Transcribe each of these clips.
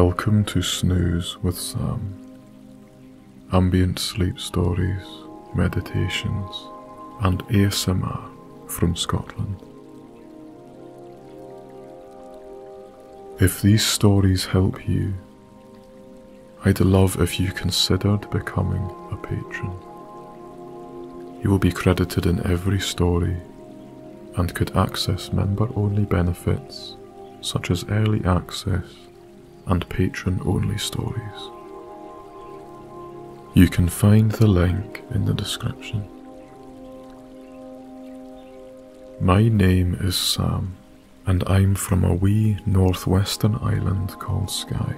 Welcome to Snooze with Sam. Ambient sleep stories, meditations, and ASMR from Scotland. If these stories help you, I'd love if you considered becoming a patron. You will be credited in every story and could access member only benefits such as early access and patron only stories. You can find the link in the description. My name is Sam, and I'm from a wee northwestern island called Skye.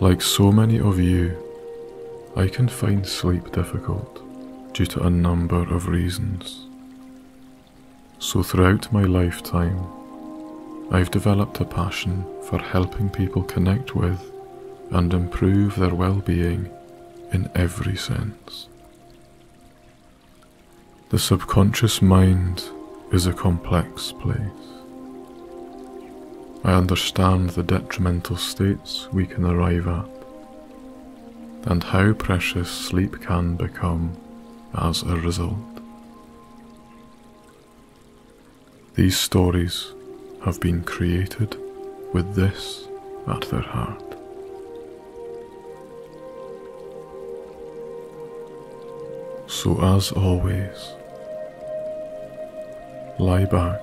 Like so many of you, I can find sleep difficult due to a number of reasons. So, throughout my lifetime, I've developed a passion for helping people connect with and improve their well being in every sense. The subconscious mind is a complex place. I understand the detrimental states we can arrive at and how precious sleep can become as a result. These stories have been created with this at their heart. So, as always, lie back,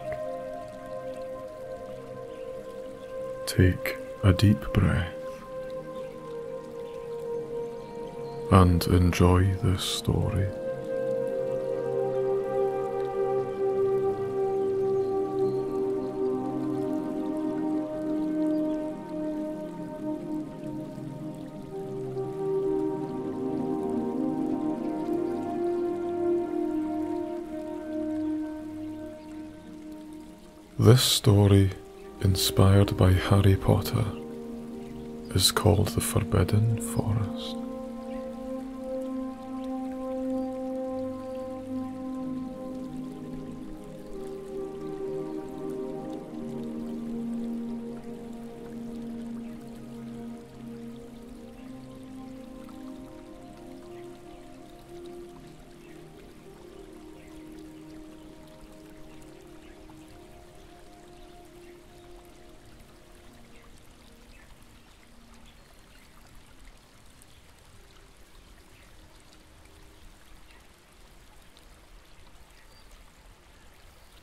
take a deep breath, and enjoy this story. This story, inspired by Harry Potter, is called The Forbidden Forest.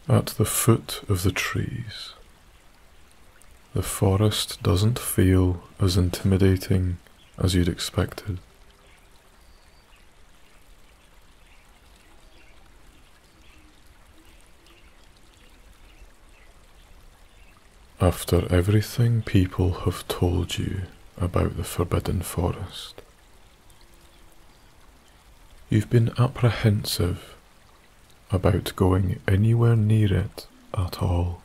At the foot of the trees, the forest doesn't feel as intimidating as you'd expected. After everything people have told you about the Forbidden Forest, you've been apprehensive about going anywhere near it at all.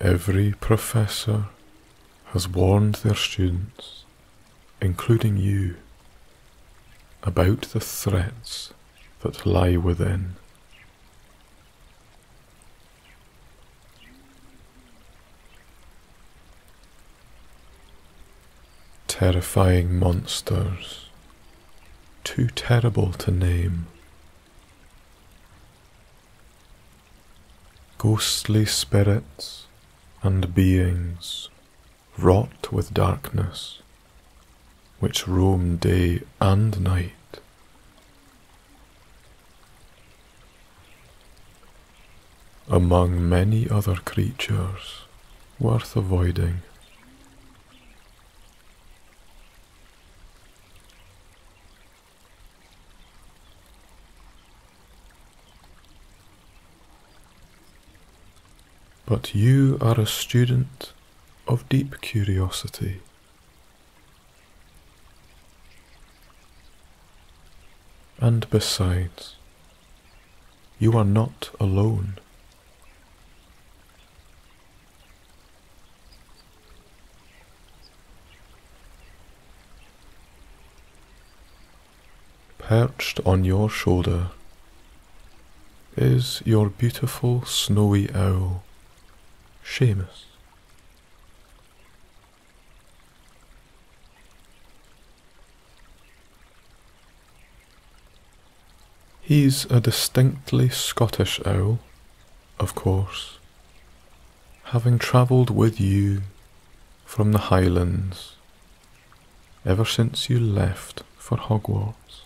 Every professor has warned their students, including you, about the threats that lie within. Terrifying monsters, too terrible to name. Ghostly spirits and beings wrought with darkness, which roam day and night. Among many other creatures worth avoiding. But you are a student of deep curiosity. And besides, you are not alone. Perched on your shoulder is your beautiful snowy owl, Seamus. He's a distinctly Scottish owl, of course, having travelled with you from the Highlands ever since you left for Hogwarts.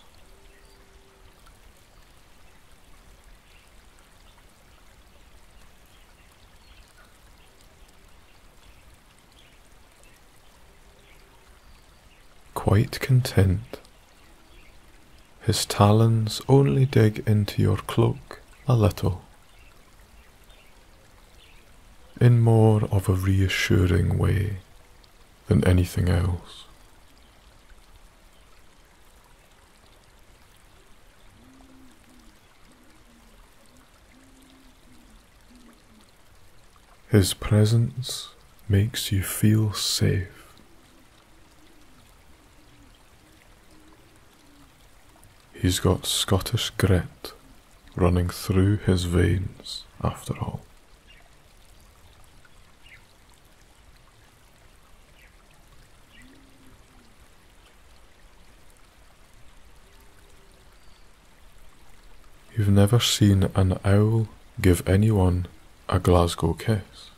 Quite content his talons only dig into your cloak a little, in more of a reassuring way than anything else. His presence makes you feel safe. He's got Scottish grit running through his veins, after all. You've never seen an owl give anyone a Glasgow kiss.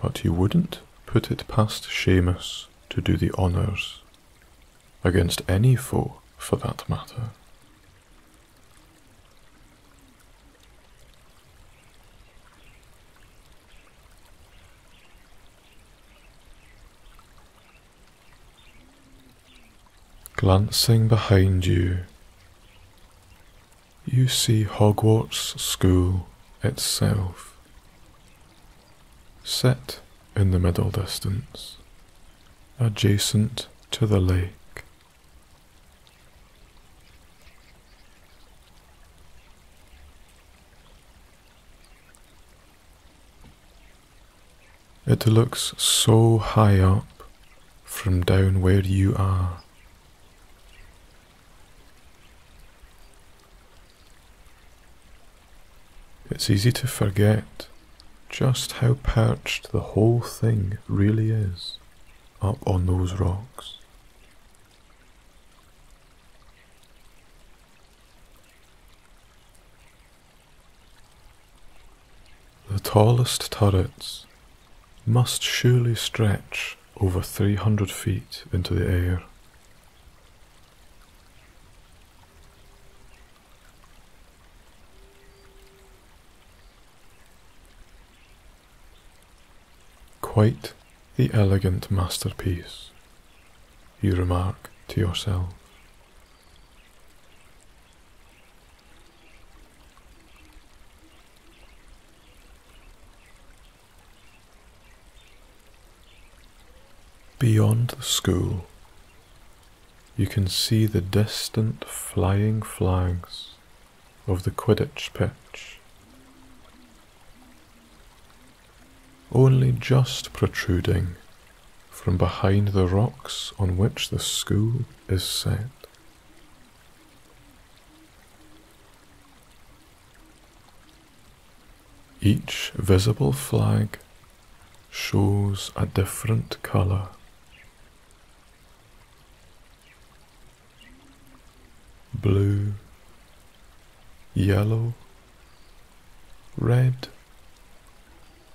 But you wouldn't put it past Seamus to do the honours against any foe for that matter. Glancing behind you, you see Hogwarts School itself, set in the middle distance, adjacent to the lake. It looks so high up from down where you are. It's easy to forget just how perched the whole thing really is up on those rocks. The tallest turrets must surely stretch over 300 feet into the air. Quite the elegant masterpiece, you remark to yourself. Beyond the school, you can see the distant flying flags of the Quidditch pitch. Only just protruding from behind the rocks on which the school is set. Each visible flag shows a different colour. Blue, yellow, red,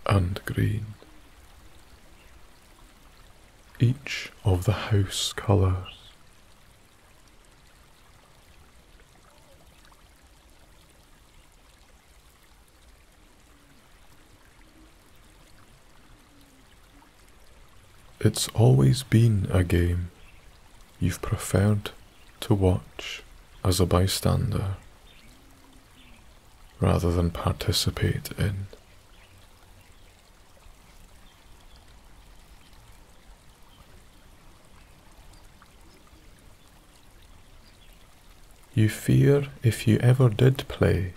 and green. Each of the house colours. It's always been a game you've preferred to watch as a bystander rather than participate in. You fear if you ever did play,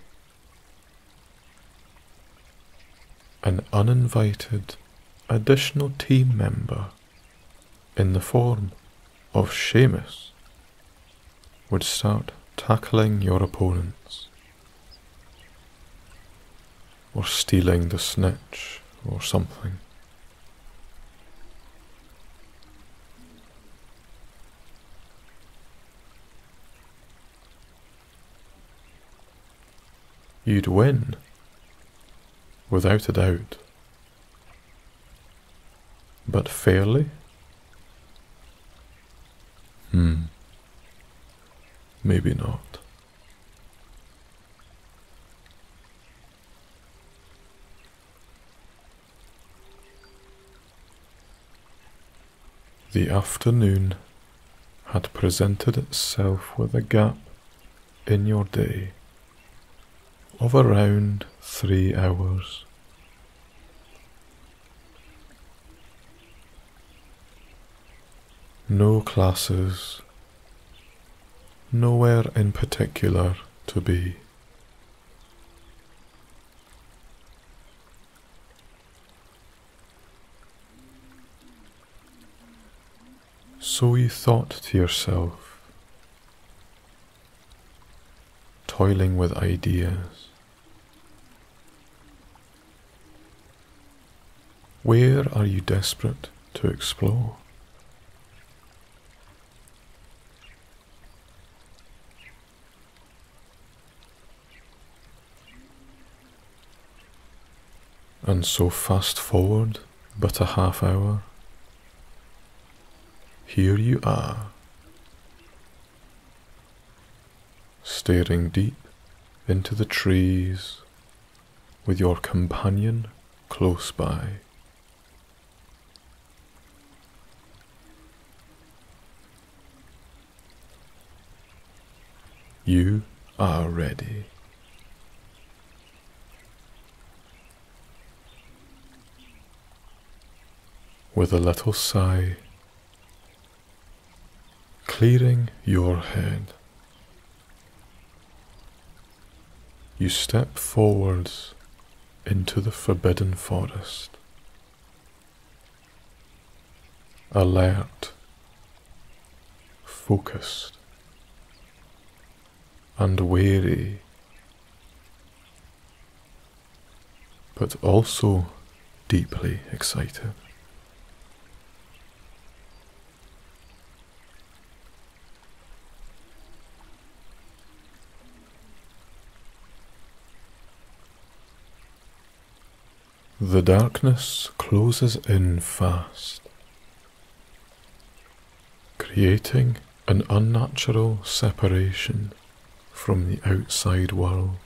an uninvited additional team member in the form of Seamus would start tackling your opponents, or stealing the snitch or something. You'd win, without a doubt. But fairly? Hmm. Maybe not. The afternoon had presented itself with a gap in your day of around three hours. No classes, nowhere in particular to be. So you thought to yourself, toiling with ideas. Where are you desperate to explore? And so fast forward but a half hour. Here you are, staring deep into the trees with your companion close by. You are ready. With a little sigh, clearing your head, you step forwards into the forbidden forest. Alert, focused, and wary, but also deeply excited. The darkness closes in fast, creating an unnatural separation from the outside world.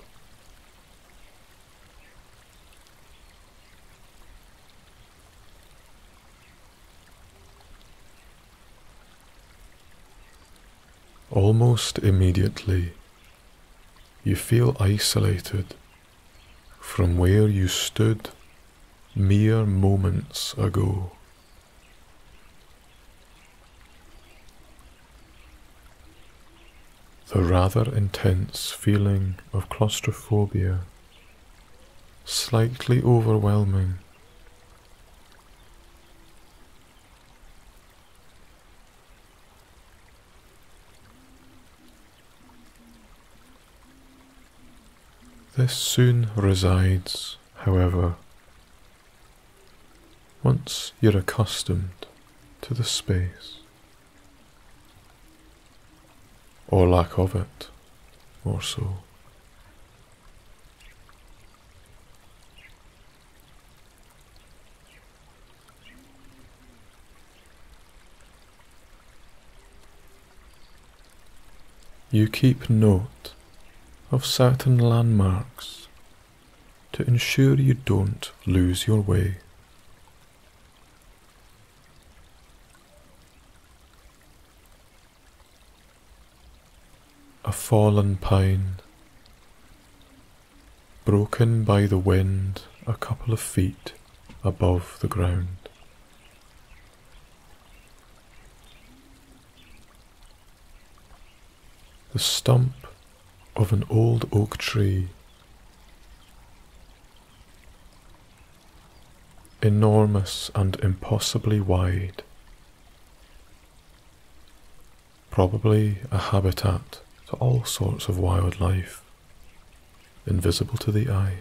Almost immediately, you feel isolated from where you stood mere moments ago. The rather intense feeling of claustrophobia, slightly overwhelming. This soon resides, however, once you're accustomed to the space, or lack of it, or so. You keep note of certain landmarks to ensure you don't lose your way. Fallen pine, broken by the wind a couple of feet above the ground. The stump of an old oak tree, enormous and impossibly wide, probably a habitat to all sorts of wildlife, invisible to the eye.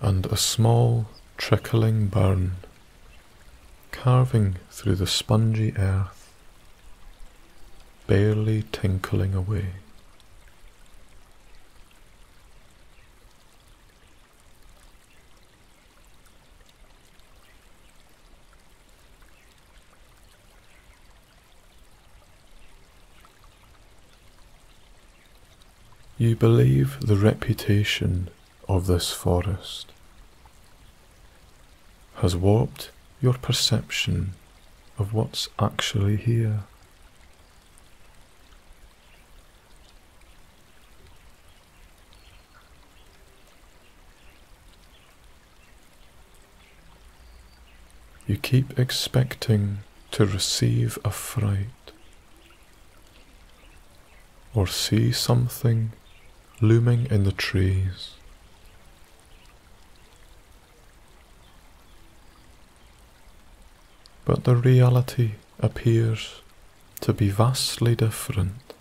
And a small trickling burn carving through the spongy earth, barely tinkling away. You believe the reputation of this forest has warped your perception of what's actually here. You keep expecting to receive a fright or see something looming in the trees. But the reality appears to be vastly different.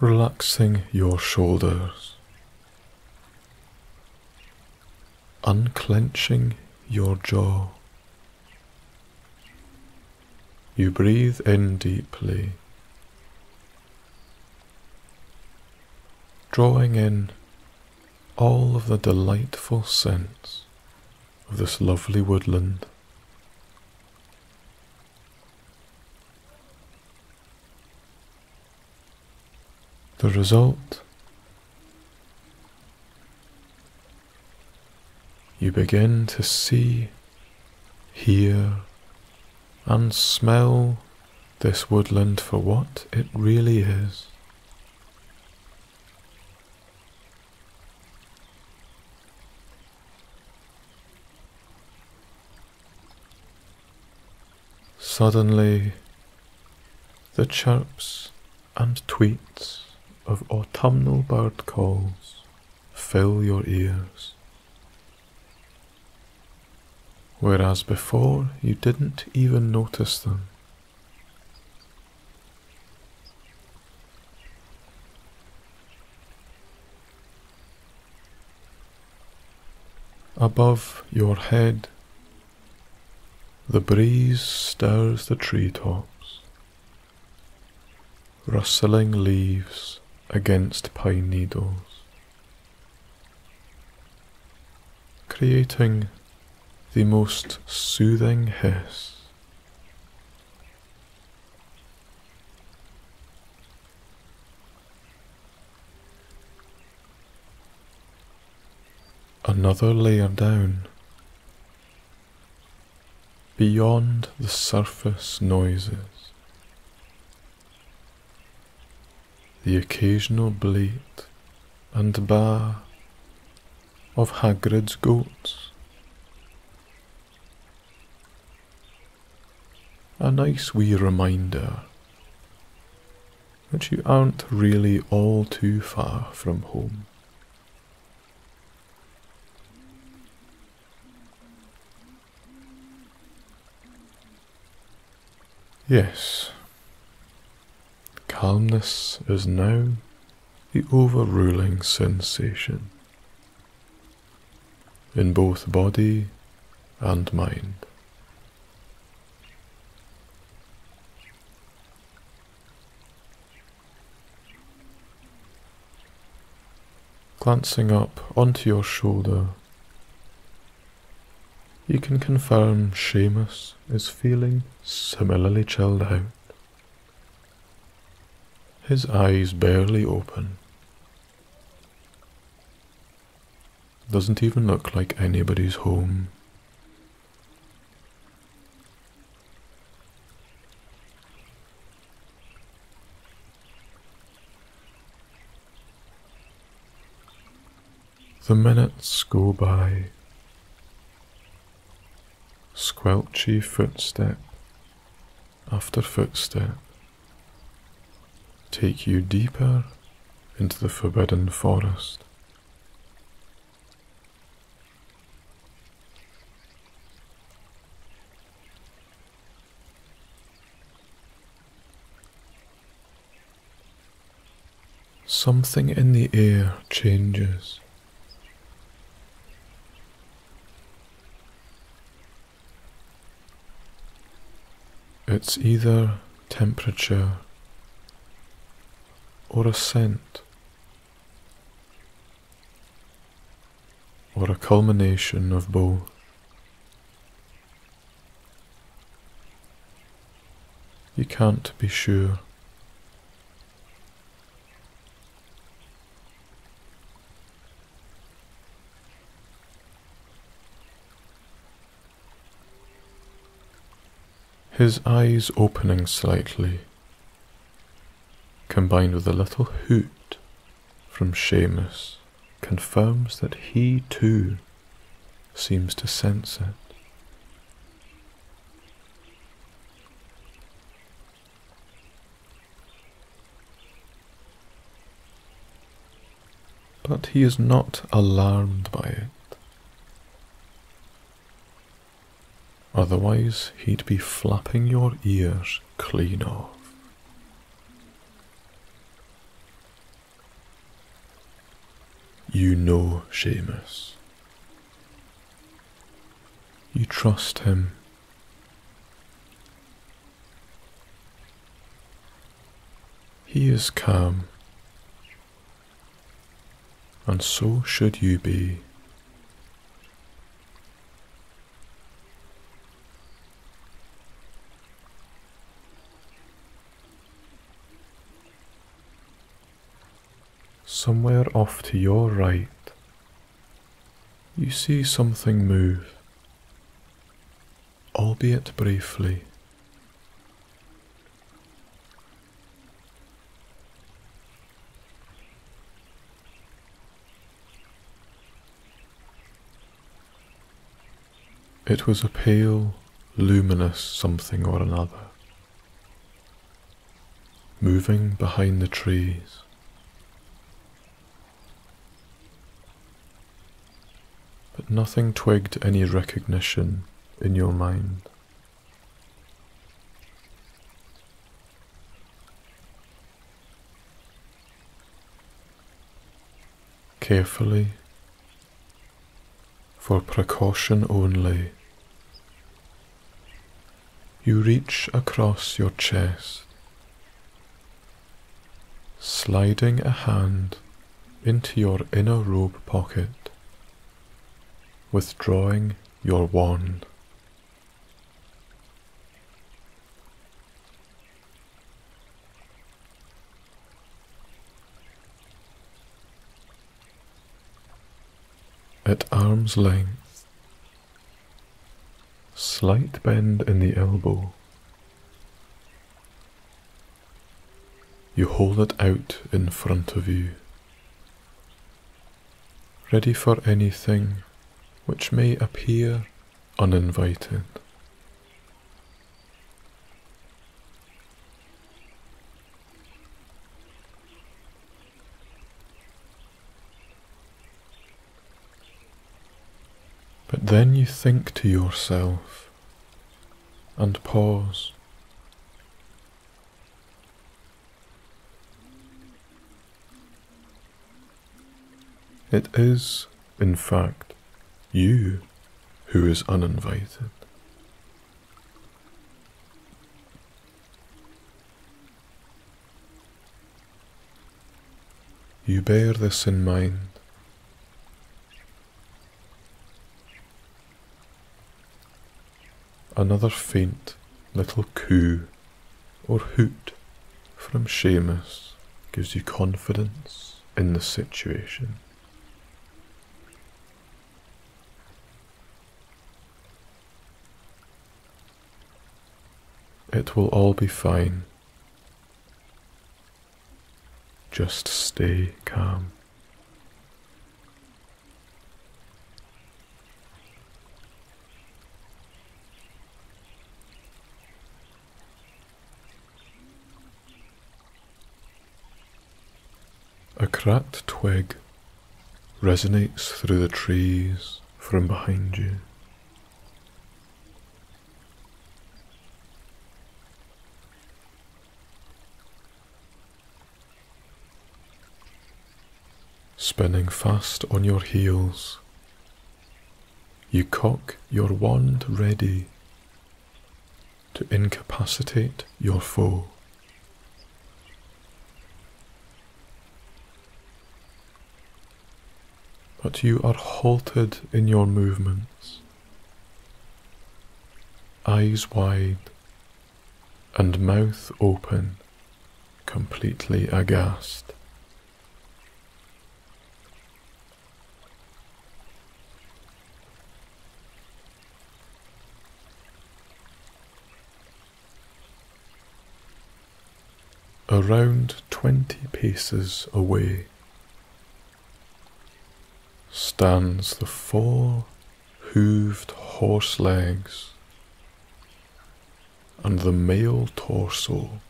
Relaxing your shoulders, unclenching your jaw. You breathe in deeply, drawing in all of the delightful scents of this lovely woodland. The result you begin to see, hear, and smell this woodland for what it really is. Suddenly, the chirps and tweets of autumnal bird calls fill your ears whereas before you didn't even notice them. Above your head, the breeze stirs the treetops, rustling leaves against pine needles, creating the most soothing hiss. Another layer down, beyond the surface noises, the occasional bleat and baa of Hagrid's goats. A nice wee reminder that you aren't really all too far from home. Yes, calmness is now the overruling sensation in both body and mind. Glancing up onto your shoulder, you can confirm Seamus is feeling similarly chilled out. His eyes barely open. Doesn't even look like anybody's home. The minutes go by. Squelchy footstep after footstep take you deeper into the forbidden forest. Something in the air changes. It's either temperature or a scent or a culmination of both. You can't be sure. His eyes opening slightly, combined with a little hoot from Seamus, confirms that he too seems to sense it. But he is not alarmed by it. Otherwise, he'd be flapping your ears clean off. You know Seamus. You trust him. He is calm, and so should you be. Somewhere off to your right, you see something move, albeit briefly. It was a pale, luminous something or another, moving behind the trees. Nothing twigged any recognition in your mind. Carefully, for precaution only, you reach across your chest, sliding a hand into your inner robe pocket withdrawing your wand. At arm's length, slight bend in the elbow. You hold it out in front of you, ready for anything which may appear uninvited. But then you think to yourself and pause. It is, in fact, you who is uninvited. You bear this in mind. Another faint little coo or hoot from Seamus gives you confidence in the situation. It will all be fine. Just stay calm. A cracked twig resonates through the trees from behind you. Spinning fast on your heels, you cock your wand ready to incapacitate your foe. But you are halted in your movements, eyes wide and mouth open, completely aghast. Around twenty paces away stands the four hooved horse legs and the male torso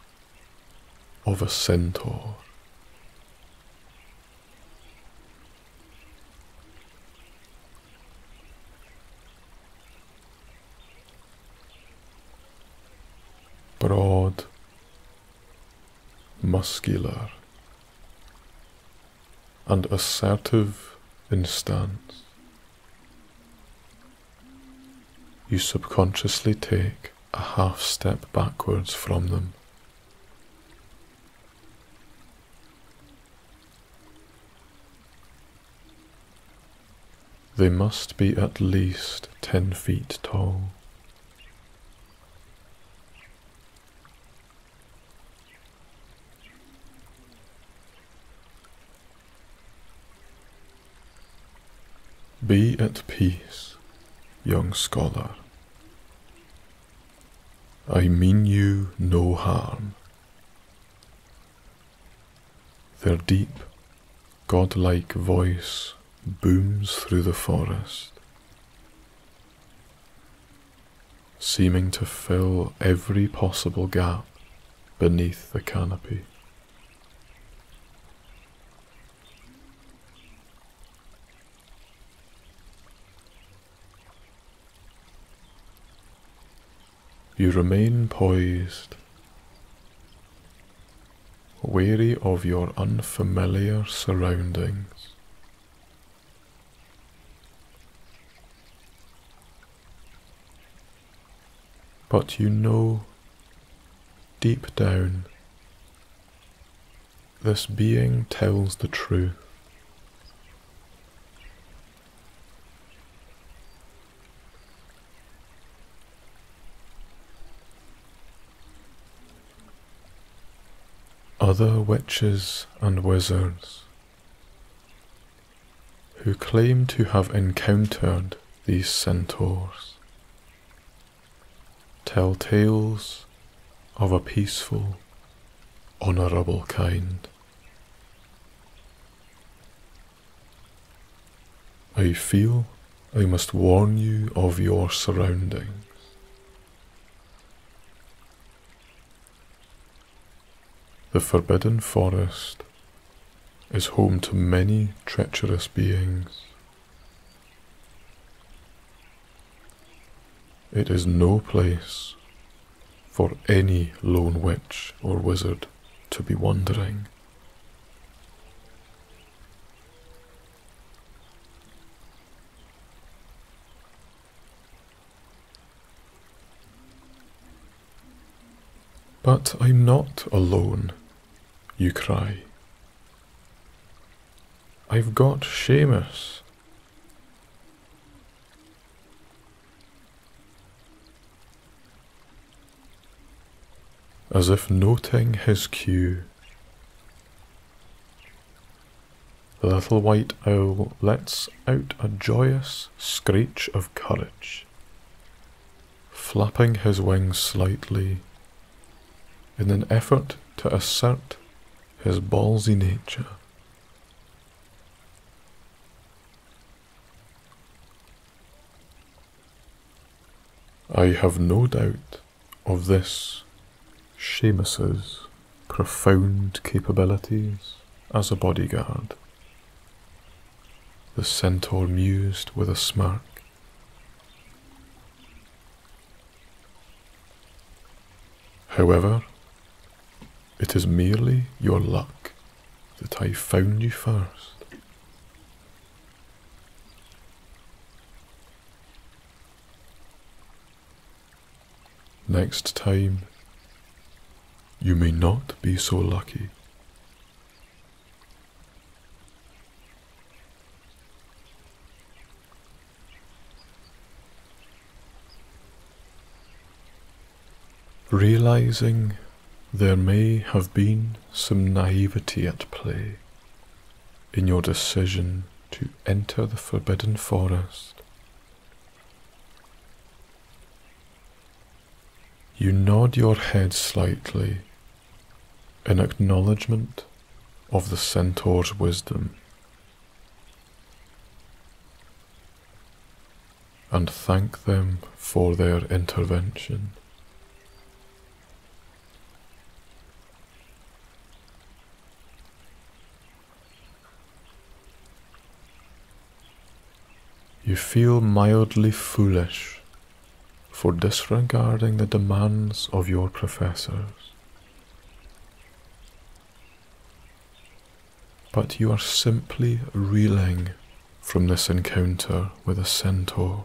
of a centaur. Broad muscular, and assertive in stance. You subconsciously take a half step backwards from them. They must be at least ten feet tall. Be at peace, young scholar. I mean you no harm. Their deep, godlike voice booms through the forest, seeming to fill every possible gap beneath the canopy. You remain poised, wary of your unfamiliar surroundings. But you know deep down this being tells the truth. Other witches and wizards who claim to have encountered these centaurs tell tales of a peaceful, honourable kind. I feel I must warn you of your surroundings. The Forbidden Forest is home to many treacherous beings. It is no place for any lone witch or wizard to be wandering. But I'm not alone you cry. I've got Seamus. As if noting his cue, the little white owl lets out a joyous screech of courage, flapping his wings slightly in an effort to assert his ballsy nature. I have no doubt of this Seamus's profound capabilities as a bodyguard. The centaur mused with a smirk. However, it is merely your luck that I found you first. Next time, you may not be so lucky. Realizing there may have been some naivety at play in your decision to enter the Forbidden Forest, you nod your head slightly in acknowledgement of the centaur's wisdom and thank them for their intervention. You feel mildly foolish for disregarding the demands of your professors. But you are simply reeling from this encounter with a centaur.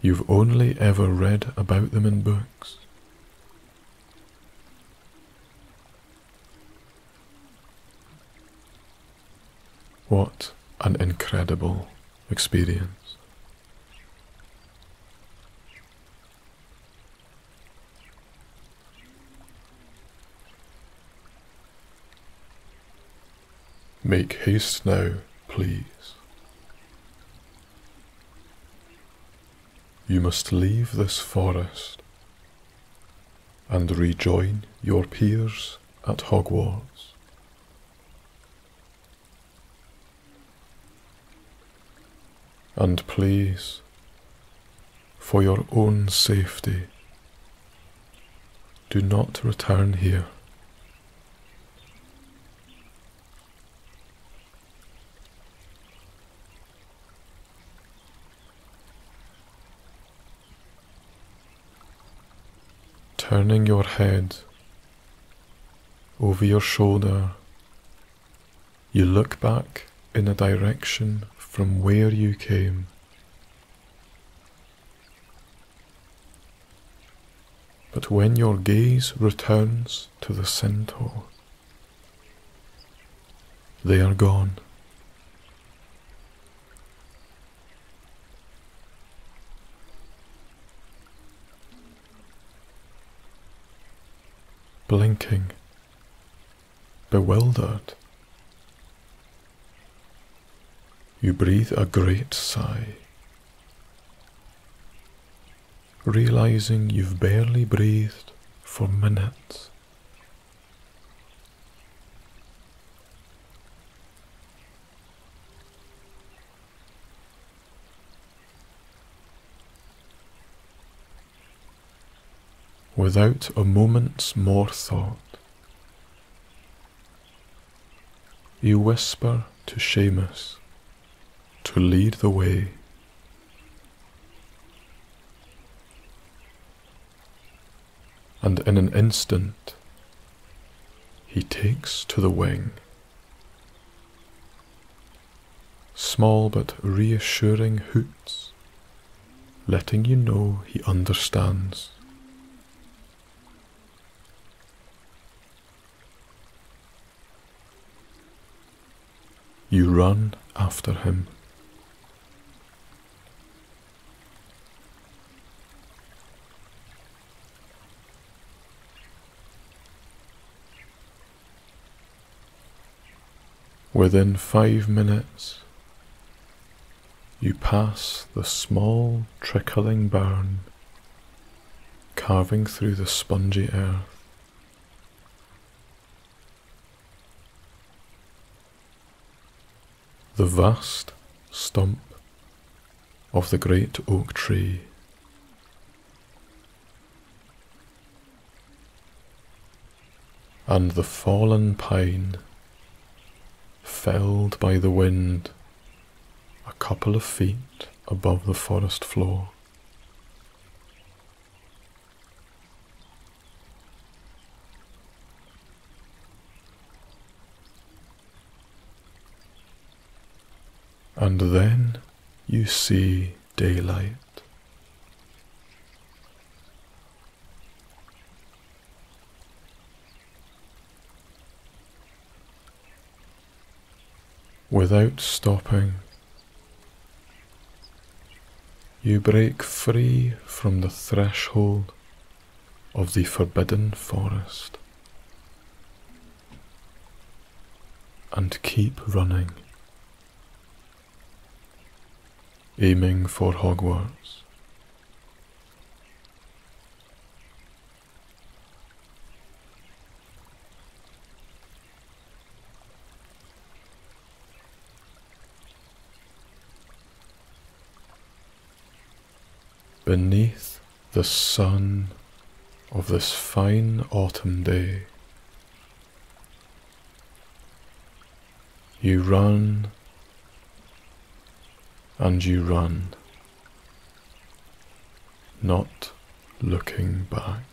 You've only ever read about them in books. What an incredible experience. Make haste now, please. You must leave this forest and rejoin your peers at Hogwarts. And please, for your own safety, do not return here. Turning your head over your shoulder, you look back in a direction from where you came. But when your gaze returns to the centaur, they are gone. Blinking, bewildered, You breathe a great sigh, realizing you've barely breathed for minutes. Without a moment's more thought, you whisper to Seamus to lead the way. And in an instant, he takes to the wing. Small but reassuring hoots, letting you know he understands. You run after him. Within five minutes, you pass the small trickling burn carving through the spongy earth. The vast stump of the great oak tree. And the fallen pine, felled by the wind a couple of feet above the forest floor. And then you see daylight. Without stopping, you break free from the threshold of the forbidden forest and keep running. aiming for Hogwarts. Beneath the sun of this fine autumn day, you run and you run, not looking back.